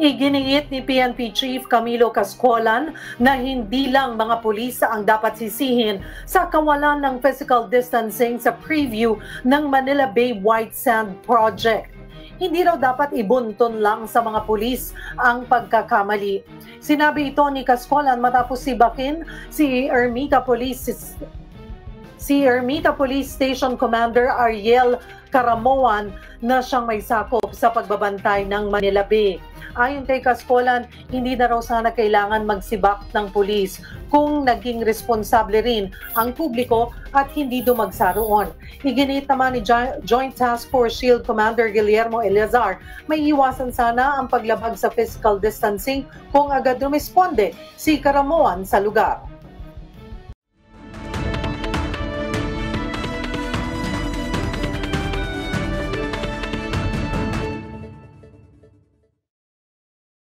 Iginiit ni PNP Chief Camilo Cascolan na hindi lang mga pulis ang dapat sisihin sa kawalan ng physical distancing sa preview ng Manila Bay White Sand Project. Hindi raw dapat ibunton lang sa mga pulis ang pagkakamali. Sinabi ito ni Cascolan matapos si Bakin si Ermita Police si Ermita Police Station Commander Ariel Karamoan na siyang may sakop sa pagbabantay ng Manila Bay. Ayon kay Kaspolan, hindi na raw sana kailangan magsibak ng pulis kung naging responsable rin ang publiko at hindi dumagsa roon. Iginit naman ni Joint Task Force Shield Commander Guillermo Eleazar, may iwasan sana ang paglabag sa physical distancing kung agad rumisponde si Karamoan sa lugar.